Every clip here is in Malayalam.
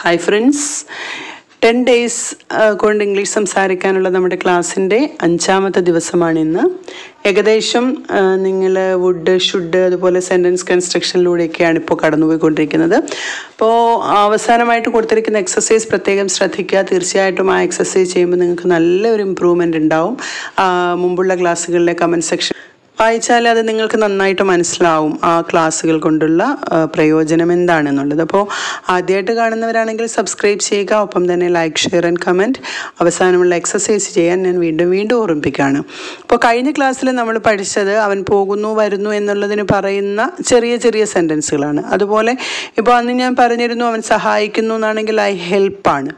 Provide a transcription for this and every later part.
ഹായ് ഫ്രണ്ട്സ് ടെൻ ഡേയ്സ് കൊണ്ട് ഇംഗ്ലീഷ് സംസാരിക്കാനുള്ള നമ്മുടെ ക്ലാസ്സിന്റെ അഞ്ചാമത്തെ ദിവസമാണ് ഇന്ന്. ഏകദേശം നിങ്ങൾ വുഡ് ഷുഡ് അതുപോലെ സെന്റൻസ് കൺസ്ട്രക്ഷനിലൂടെയൊക്കെയാണ് ഇപ്പോൾ കടന്നുപോയിക്കൊണ്ടിരിക്കുന്നത്. അപ്പോൾ അവസാനമായിട്ട് കൊടുത്തിരിക്കുന്ന എക്സസൈസ് പ്രത്യേകം ശ്രദ്ധിക്കുക. തീർച്ചയായിട്ടും ആ എക്സസൈസ് ചെയ്യുമ്പോൾ നിങ്ങൾക്ക് നല്ലൊരു ഇമ്പ്രൂവ്മെന്റ് ഉണ്ടാവും. മുമ്പുള്ള ക്ലാസ്സുകളിലെ കമന്റ് സെക്ഷൻ വായിച്ചാൽ അത് നിങ്ങൾക്ക് നന്നായിട്ട് മനസ്സിലാവും ആ ക്ലാസ്സുകൾ കൊണ്ടുള്ള പ്രയോജനം എന്താണെന്നുള്ളത്. അപ്പോൾ ആദ്യമായിട്ട് കാണുന്നവരാണെങ്കിൽ സബ്സ്ക്രൈബ് ചെയ്യുക ഒപ്പം തന്നെ ലൈക്ക് ഷെയർ ആൻഡ് കമന്റ്. അവസാനമുള്ള എക്സസൈസ് ചെയ്യാൻ ഞാൻ വീണ്ടും വീണ്ടും ഓർമ്മിപ്പിക്കുകയാണ്. അപ്പോൾ കഴിഞ്ഞ ക്ലാസ്സിൽ നമ്മൾ പഠിച്ചത് അവൻ പോകുന്നു വരുന്നു എന്നുള്ളതിന് പറയുന്ന ചെറിയ ചെറിയ സെന്റൻസുകളാണ്. അതുപോലെ ഇപ്പോൾ അന്ന് ഞാൻ പറഞ്ഞിരുന്നു അവൻ സഹായിക്കുന്നു എന്നാണെങ്കിൽ ഐ ഹെൽപ്പാണ്.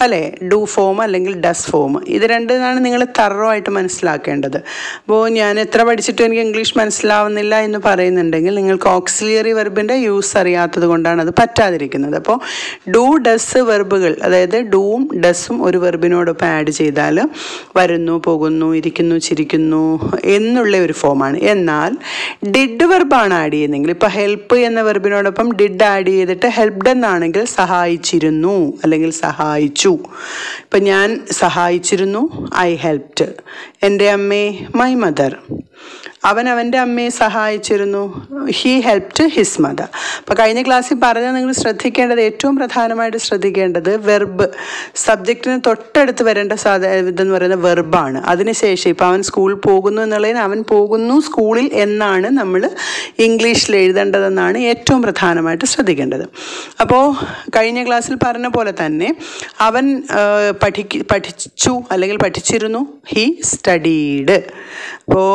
അല്ലേ? ഡു ഫോം അല്ലെങ്കിൽ ഡസ് ഫോം. ഇത് രണ്ടാണ് നിങ്ങൾ തറോ ആയിട്ട് മനസ്സിലാക്കേണ്ടത്. അപ്പോൾ ഞാൻ എത്ര പഠിച്ചിട്ടും എനിക്ക് ഇംഗ്ലീഷ് മനസ്സിലാവുന്നില്ല എന്ന് പറയുന്നുണ്ടെങ്കിൽ നിങ്ങൾക്ക് ഓക്സിലിയറി വെർബിന്റെ യൂസ് അറിയാത്തത് കൊണ്ടാണ് അത് പറ്റാതിരിക്കുന്നത്. അപ്പോൾ ഡു ഡസ് വെർബുകൾ അതായത് ഡൂവും ഡസും ഒരു വെർബിനോടൊപ്പം ആഡ് ചെയ്താൽ വരുന്നു പോകുന്നു ഇരിക്കുന്നു ചിരിക്കുന്നു എന്നുള്ള ഒരു ഫോമാണ് എന്നാൽ ഡിഡ് വെർബാണ് ആഡ് ചെയ്യുന്നതെങ്കിൽ ഇപ്പോൾ ഹെൽപ്പ് എന്ന വെർബിനോടൊപ്പം ഡിഡ് ആഡ് ചെയ്തിട്ട് ഹെൽപ്ഡ് എന്നാണെങ്കിൽ സഹായിച്ചിരുന്നു അല്ലെങ്കിൽ സഹായിച്ചു. ഇപ്പം ഞാൻ സഹായിച്ചിരുന്നു ഐ ഹെൽപ്ഡ് എന്റെ അമ്മേ മൈ മദർ അവൻ അവന്റെ അമ്മയെ സഹായിച്ചിരുന്നു. ഹീ ടു ഹിസ് മദർ അപ്പോൾ കഴിഞ്ഞ ക്ലാസ്സിൽ പറഞ്ഞാൽ നിങ്ങൾ ശ്രദ്ധിക്കേണ്ടത് ഏറ്റവും പ്രധാനമായിട്ട് ശ്രദ്ധിക്കേണ്ടത് വെർബ് സബ്ജക്റ്റിന് തൊട്ടടുത്ത് വരേണ്ട സാധ ഇതെന്ന് പറയുന്നത് വെർബാണ് അതിനുശേഷം ഇപ്പോൾ അവൻ സ്കൂളിൽ പോകുന്നു എന്നുള്ളതിന് അവൻ പോകുന്നു സ്കൂളിൽ എന്നാണ് നമ്മൾ ഇംഗ്ലീഷിൽ എഴുതേണ്ടതെന്നാണ് ഏറ്റവും പ്രധാനമായിട്ട് ശ്രദ്ധിക്കേണ്ടത്. അപ്പോൾ കഴിഞ്ഞ ക്ലാസ്സിൽ പറഞ്ഞ പോലെ തന്നെ അവൻ പഠിക്ക് പഠിച്ചു അല്ലെങ്കിൽ പഠിച്ചിരുന്നു. ഹി സ്റ്റഡീഡ് അപ്പോൾ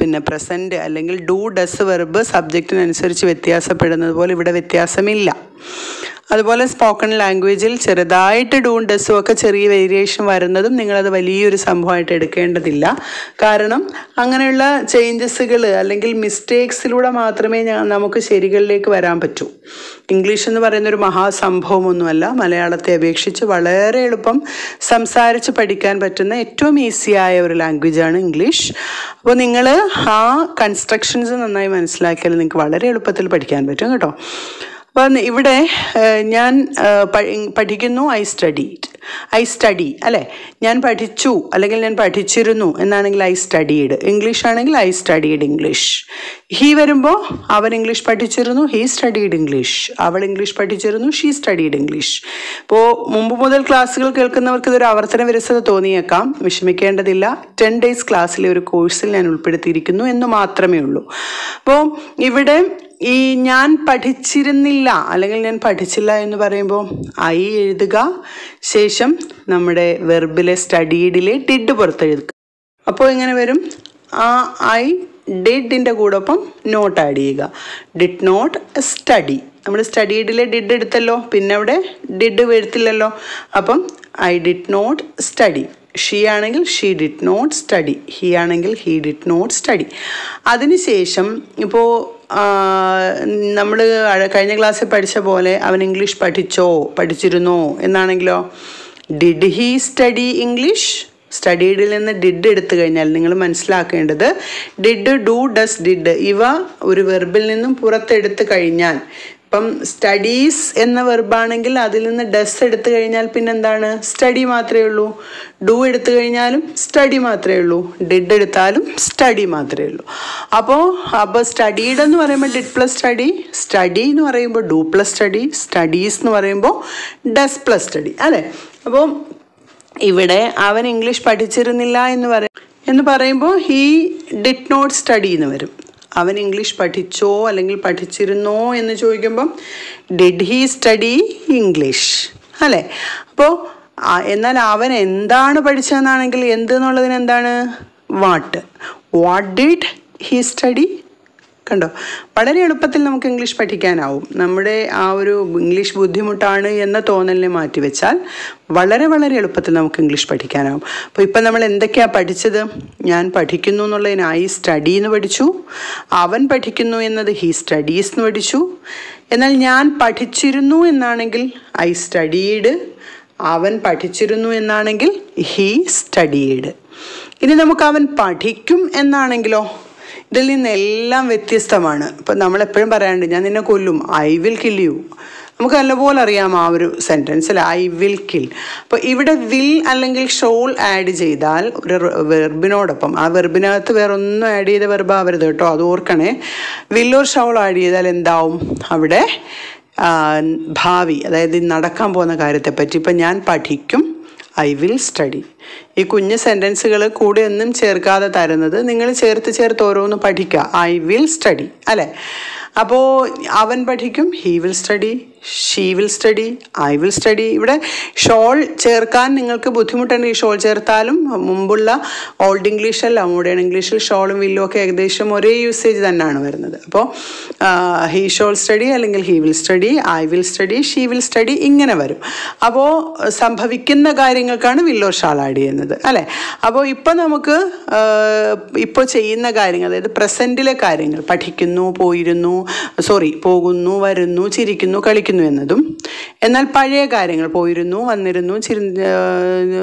പിന്നെ പ്രസന്റ് അല്ലെങ്കിൽ ഡു ഡസ് വെർബ് സബ്ജക്റ്റിനനുസരിച്ച് വ്യത്യാസപ്പെടുന്നത് പോലെ ഇവിടെ വ്യത്യാസമില്ല. അതുപോലെ സ്പോക്കൺ ലാംഗ്വേജിൽ ചെറുതായിട്ട് ഡൂൺ ഡെസ്സും ഒക്കെ ചെറിയ വേരിയേഷൻ വരുന്നതും നിങ്ങളത് വലിയൊരു സംഭവമായിട്ട് എടുക്കേണ്ടതില്ല. കാരണം അങ്ങനെയുള്ള ചേഞ്ചസുകൾ അല്ലെങ്കിൽ മിസ്റ്റേക്സിലൂടെ മാത്രമേ നമുക്ക് ശരികളിലേക്ക് വരാൻ പറ്റൂ. ഇംഗ്ലീഷ് എന്ന് പറയുന്ന ഒരു മഹാസംഭവമൊന്നുമല്ല. മലയാളത്തെ അപേക്ഷിച്ച് വളരെ എളുപ്പം സംസാരിച്ച് പഠിക്കാൻ പറ്റുന്ന ഏറ്റവും ഈസിയായ ഒരു ലാംഗ്വേജാണ് ഇംഗ്ലീഷ് അപ്പോൾ നിങ്ങൾ ആ കൺസ്ട്രക്ഷൻസ് നന്നായി മനസ്സിലാക്കിയാൽ നിങ്ങൾക്ക് വളരെ എളുപ്പത്തിൽ പഠിക്കാൻ പറ്റും കേട്ടോ. അപ്പം ഇവിടെ ഞാൻ പഠിക്കുന്നു ഐ സ്റ്റഡീഡ്. ഐ സ്റ്റഡി അല്ലേ? ഞാൻ പഠിച്ചു. അല്ലെങ്കിൽ ഞാൻ പഠിച്ചിരുന്നു എന്നാണെങ്കിൽ ഐ സ്റ്റഡീഡ് ഇംഗ്ലീഷ് ആണെങ്കിൽ ഐ സ്റ്റഡീഡ് ഇംഗ്ലീഷ് ഹീ വരുമ്പോൾ അവൻ ഇംഗ്ലീഷ് പഠിച്ചിരുന്നു. ഹീ സ്റ്റഡീഡ് ഇംഗ്ലീഷ് അവൾ ഇംഗ്ലീഷ് പഠിച്ചിരുന്നു. ഷീ സ്റ്റഡീഡ് ഇംഗ്ലീഷ് ഇപ്പോൾ മുമ്പ് മുതൽ ക്ലാസ്സുകൾ കേൾക്കുന്നവർക്ക് ഇതൊരു ആവർത്തന വിരസത തോന്നിയേക്കാം. വിഷമിക്കേണ്ടതില്ല. ടെൻ ഡേയ്സ് ക്ലാസ്സിലെ ഒരു കോഴ്സിൽ ഞാൻ ഉൾപ്പെടുത്തിയിരിക്കുന്നു എന്ന് മാത്രമേ ഉള്ളൂ. അപ്പോൾ ഇവിടെ ഈ ഞാൻ പഠിച്ചിരുന്നില്ല അല്ലെങ്കിൽ ഞാൻ പഠിച്ചില്ല എന്ന് പറയുമ്പോൾ ഐ എഴുതുക. ശേഷം നമ്മുടെ വെർബിലെ സ്റ്റഡീഡിലെ ഡിഡ് പുറത്തെഴുതുക. അപ്പോൾ ഇങ്ങനെ വരും. ആ ഐ ഡിഡിന്റെ കൂടൊപ്പം നോട്ട് ആഡ് ചെയ്യുക. ഡിഡ് നോട്ട് സ്റ്റഡി നമ്മൾ സ്റ്റഡീഡിലെ ഡിഡ് എടുത്തല്ലോ. പിന്നെ അവിടെ ഡിഡ് വരുത്തില്ലല്ലോ. അപ്പം I did not study she ആണെങ്കിൽ she did not study he ആണെങ്കിൽ ഹീ ഡിഡ് നോട്ട് സ്റ്റഡി അതിനുശേഷം ഇപ്പോൾ നമ്മൾ കഴിഞ്ഞ ക്ലാസ്സിൽ പഠിച്ച പോലെ അവൻ ഇംഗ്ലീഷ് പഠിച്ചോ? പഠിച്ചിരുന്നോ? എന്നാണെങ്കിലോ? ഡിഡ് ഹി സ്റ്റഡി ഇംഗ്ലീഷ് സ്റ്റഡീഡിൽ നിന്ന് ഡിഡ് എടുത്തു കഴിഞ്ഞാൽ നിങ്ങൾ മനസ്സിലാക്കേണ്ടത് ഡിഡ് ഡു ഡസ് ഡിഡ് ഇവ ഒരു വെർബിൽ നിന്നും പുറത്തെടുത്ത് കഴിഞ്ഞാൽ ഇപ്പം സ്റ്റഡീസ് എന്ന വെർബാണെങ്കിൽ അതിൽ നിന്ന് ഡസ് എടുത്തു കഴിഞ്ഞാൽ പിന്നെന്താണ്? സ്റ്റഡി മാത്രമേ ഉള്ളൂ. ഡു എടുത്തു കഴിഞ്ഞാലും സ്റ്റഡി മാത്രമേ ഉള്ളൂ. ഡിഡ് എടുത്താലും സ്റ്റഡി മാത്രമേ ഉള്ളൂ. അപ്പോൾ അപ്പോൾ സ്റ്റഡീഡ് എന്ന് പറയുമ്പോൾ ഡിഡ് പ്ലസ് സ്റ്റഡി സ്റ്റഡി എന്ന് പറയുമ്പോൾ ഡു പ്ലസ് സ്റ്റഡി സ്റ്റഡീസ് എന്ന് പറയുമ്പോൾ ഡസ് പ്ലസ് സ്റ്റഡി അല്ലേ? അപ്പോൾ ഇവിടെ അവൻ ഇംഗ്ലീഷ് പഠിച്ചിരുന്നില്ല എന്ന് പറയും എന്ന് പറയുമ്പോൾ ഹീ ഡിഡ് നോട്ട് സ്റ്റഡി എന്ന് വരും. അവൻ ഇംഗ്ലീഷ് പഠിച്ചോ അല്ലെങ്കിൽ പഠിച്ചിരുന്നോ എന്ന് ചോദിക്കുമ്പം ഡിഡ് ഹീ സ്റ്റഡി ഇംഗ്ലീഷ് അല്ലേ? അപ്പോൾ എന്നാൽ അവൻ എന്താണ് പഠിച്ചതെന്നാണെങ്കിൽ എന്ത് എന്നുള്ളതിന് എന്താണ്? What what did he study കണ്ടോ? വളരെ എളുപ്പത്തിൽ നമുക്ക് ഇംഗ്ലീഷ് പഠിക്കാനാവും. നമ്മുടെ ആ ഒരു ഇംഗ്ലീഷ് ബുദ്ധിമുട്ടാണ് എന്ന തോന്നലിനെ മാറ്റിവെച്ചാൽ വളരെ വളരെ എളുപ്പത്തിൽ നമുക്ക് ഇംഗ്ലീഷ് പഠിക്കാനാവും. അപ്പോൾ ഇപ്പം നമ്മൾ എന്തൊക്കെയാണ് പഠിച്ചത്? ഞാൻ പഠിക്കുന്നു എന്നുള്ളതിന് ഐ സ്റ്റഡി എന്ന് പഠിച്ചു. അവൻ പഠിക്കുന്നു എന്നത് ഹി സ്റ്റഡീസ് എന്ന് പഠിച്ചു. എന്നാൽ ഞാൻ പഠിച്ചിരുന്നു എന്നാണെങ്കിൽ ഐ സ്റ്റഡീഡ് അവൻ പഠിച്ചിരുന്നു എന്നാണെങ്കിൽ ഹീ സ്റ്റഡീഡ് ഇനി നമുക്ക് അവൻ പഠിക്കും എന്നാണെങ്കിലോ? ഇതിൽ നിന്നെല്ലാം വ്യത്യസ്തമാണ്. ഇപ്പം നമ്മളെപ്പോഴും പറയാണ്ട് ഞാൻ നിന്നെ കൊല്ലും ഐ വിൽ കിൽ യു നമുക്ക് നല്ലപോലെ അറിയാം ആ ഒരു സെന്റൻസിൽ ഐ വിൽ കിൽ അപ്പോൾ ഇവിടെ വിൽ അല്ലെങ്കിൽ ഷോൾ ആഡ് ചെയ്താൽ ഒരു വെർബിനോടൊപ്പം ആ വെർബിനകത്ത് വേറെ ഒന്നും ആഡ് ചെയ്ത വെർബ് ആവരുത് കേട്ടോ അത് ഓർക്കണേ. വില്ലോ ഷോൾ ആഡ് ചെയ്താൽ എന്താവും? അവിടെ ഭാവി അതായത് നടക്കാൻ പോകുന്ന കാര്യത്തെപ്പറ്റി. ഇപ്പം ഞാൻ പഠിക്കും ഐ വിൽ സ്റ്റഡി ഈ കുഞ്ഞ് സെന്റൻസുകൾ കൂടെ ഒന്നും ചേർക്കാതെ തരുന്നത് നിങ്ങൾ ചേർത്ത് ചേർത്ത് ഓരോന്ന് പഠിക്കുക. ഐ വിൽ സ്റ്റഡി അല്ലേ? അപ്പോൾ അവൻ പഠിക്കും he will study she will study I will study ഇവിടെ ഷോൾ ചേർക്കാൻ നിങ്ങൾക്ക് ബുദ്ധിമുട്ടുണ്ട് ഈ ഷോൾ ചേർത്താലും മുമ്പുള്ള ഓൾഡ് ഇംഗ്ലീഷല്ല മോഡേൺ ഇംഗ്ലീഷിൽ ഷോളും വില്ലും ഒക്കെ ഏകദേശം ഒരേ യൂസേജ് തന്നെയാണ് വരുന്നത്. അപ്പോൾ ഹീ ഷോൾ സ്റ്റഡി അല്ലെങ്കിൽ he will study I will study she will study ഇങ്ങനെ വരും. അപ്പോൾ സംഭവിക്കുന്ന കാര്യങ്ങൾക്കാണ് വില്ലോ ഷാൾ ആഡ് ചെയ്യുന്നത് അല്ലേ? അപ്പോൾ ഇപ്പോൾ നമുക്ക് ഇപ്പോൾ ചെയ്യുന്ന കാര്യങ്ങൾ അതായത് പ്രസന്റിലെ കാര്യങ്ങൾ പഠിക്കുന്നു പോയിരുന്നു സോറി പോകുന്നു വരുന്നു ചിരിക്കുന്നു കളിക്കുന്നു എന്നതും. എന്നാൽ പഴയ കാര്യങ്ങൾ പോയിരുന്നു വന്നിരുന്നു ചിരി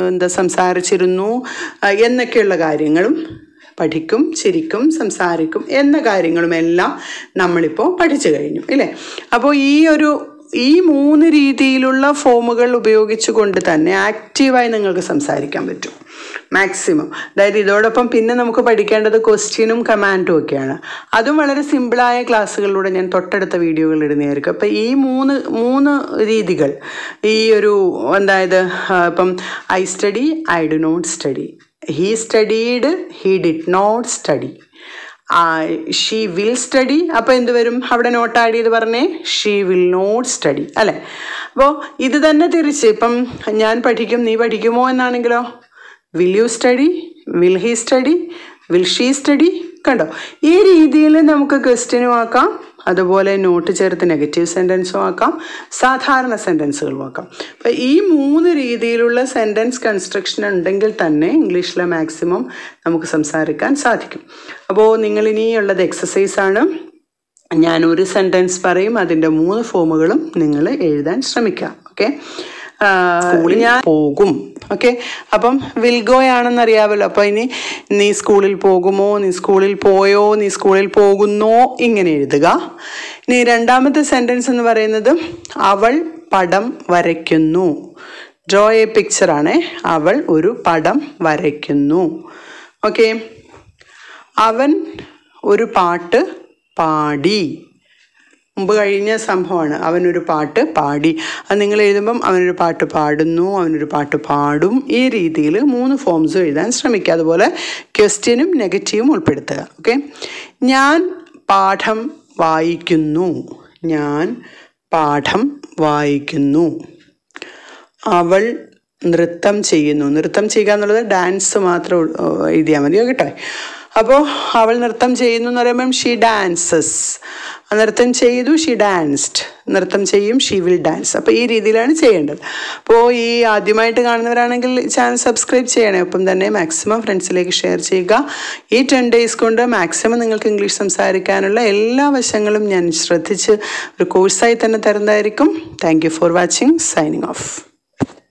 എന്താ സംസാരിച്ചിരുന്നു എന്നൊക്കെയുള്ള കാര്യങ്ങളും പഠിക്കും ചിരിക്കും സംസാരിക്കും എന്ന കാര്യങ്ങളുമെല്ലാം നമ്മളിപ്പോൾ പഠിച്ചു കഴിഞ്ഞു ഇല്ലേ? അപ്പോൾ ഈ ഒരു ഈ മൂന്ന് രീതിയിലുള്ള ഫോമുകൾ ഉപയോഗിച്ചുകൊണ്ട് തന്നെ ആക്റ്റീവായി നിങ്ങൾക്ക് സംസാരിക്കാൻ പറ്റും. മാക്സിമം അതായത് ഇതോടൊപ്പം പിന്നെ നമുക്ക് പഠിക്കേണ്ടത് ക്വസ്റ്റ്യനും കമാൻഡും ഒക്കെയാണ്. അതും വളരെ സിമ്പിളായ ക്ലാസ്സുകളിലൂടെ ഞാൻ തൊട്ടടുത്ത വീഡിയോകൾ ഇടുന്നതായിരിക്കും. അപ്പം ഈ മൂന്ന് മൂന്ന് രീതികൾ ഈ ഒരു എന്തായത് ഇപ്പം I study I do not study he studied he did not study she will study അപ്പോൾ എന്ത് വരും? അവിടെ നോട്ട് ആഡ് ചെയ്ത് പറഞ്ഞേ ഷീ വിൽ നോട്ട് സ്റ്റഡി അല്ലേ? അപ്പോൾ ഇത് തന്നെ തിരിച്ച് ഇപ്പം ഞാൻ പഠിക്കും നീ പഠിക്കുമോ എന്നാണെങ്കിലോ? Will you study will he study will she study കണ്ടോ? ഈ രീതിയിൽ നമുക്ക് ക്വസ്റ്റ്യനും ആക്കാം. അതുപോലെ നോട്ട് ചേർത്ത് നെഗറ്റീവ് സെന്റൻസും ആക്കാം. സാധാരണ സെന്റൻസുകളും ആക്കാം. അപ്പോൾ ഈ മൂന്ന് രീതിയിലുള്ള സെന്റൻസ് കൺസ്ട്രക്ഷൻ ഉണ്ടെങ്കിൽ തന്നെ ഇംഗ്ലീഷിലെ മാക്സിമം നമുക്ക് സംസാരിക്കാൻ സാധിക്കും. അപ്പോൾ നിങ്ങൾ ഇനിയുള്ളത് എക്സസൈസാണ് ഞാൻ ഒരു സെന്റൻസ് പറയും. അതിന്റെ മൂന്ന് ഫോമുകളും നിങ്ങൾ എഴുതാൻ ശ്രമിക്കുക. ഓക്കെ? ഞാൻ പോകും. ഓക്കെ അപ്പം വിൽഗോ ആണെന്ന് അറിയാമല്ലോ അപ്പോൾ ഇനി നീ സ്കൂളിൽ പോകുമോ? നീ സ്കൂളിൽ പോയോ? നീ സ്കൂളിൽ പോകുന്നോ? ഇങ്ങനെ എഴുതുക. ഇനി രണ്ടാമത്തെ സെന്റൻസ് എന്ന് പറയുന്നത് അവൾ പടം വരയ്ക്കുന്നു. ഡ്രോ എ പിക്ചറാണേ അവൾ ഒരു പടം വരയ്ക്കുന്നു. ഓക്കെ അവൻ ഒരു പാട്ട് പാടി. മുമ്പ് കഴിഞ്ഞ സംഭവമാണ്. അവനൊരു പാട്ട് പാടി. അത് നിങ്ങൾ എഴുതുമ്പം അവനൊരു പാട്ട് പാടുന്നു അവനൊരു പാട്ട് പാടും. ഈ രീതിയിൽ മൂന്ന് ഫോംസും എഴുതാൻ ശ്രമിക്കുക. അതുപോലെ ക്വസ്റ്റ്യനും നെഗറ്റീവും ഉൾപ്പെടുത്തുക. ഓക്കെ ഞാൻ പാഠം വായിക്കുന്നു. ഞാൻ പാഠം വായിക്കുന്നു. അവൾ നൃത്തം ചെയ്യുന്നു. നൃത്തം ചെയ്യുക എന്നുള്ളത് ഡാൻസ് മാത്രം എഴുതിയാൽ മതിയോ? കേട്ടോ? അപ്പോൾ അവൾ നൃത്തം ചെയ്യുന്നു എന്ന് പറയുമ്പം ഷീ ഡാൻസസ് നൃത്തം ചെയ്തു ഷീ ഡാൻസ്ഡ് നൃത്തം ചെയ്യും ഷീ വിൽ ഡാൻസ് അപ്പോൾ ഈ രീതിയിലാണ് ചെയ്യേണ്ടത്. അപ്പോൾ ഈ ആദ്യമായിട്ട് കാണുന്നവരാണെങ്കിൽ ചാനൽ സബ്സ്ക്രൈബ് ചെയ്യണേ. ഒപ്പം തന്നെ മാക്സിമം ഫ്രണ്ട്സിലേക്ക് ഷെയർ ചെയ്യുക. ഈ ടെൻ ഡേയ്സ് കൊണ്ട് മാക്സിമം നിങ്ങൾക്ക് ഇംഗ്ലീഷ് സംസാരിക്കാനുള്ള എല്ലാ വശങ്ങളും ഞാൻ ശ്രദ്ധിച്ച് ഒരു കോഴ്സായി തന്നെ തരുന്നതായിരിക്കും. Thank for watching signing off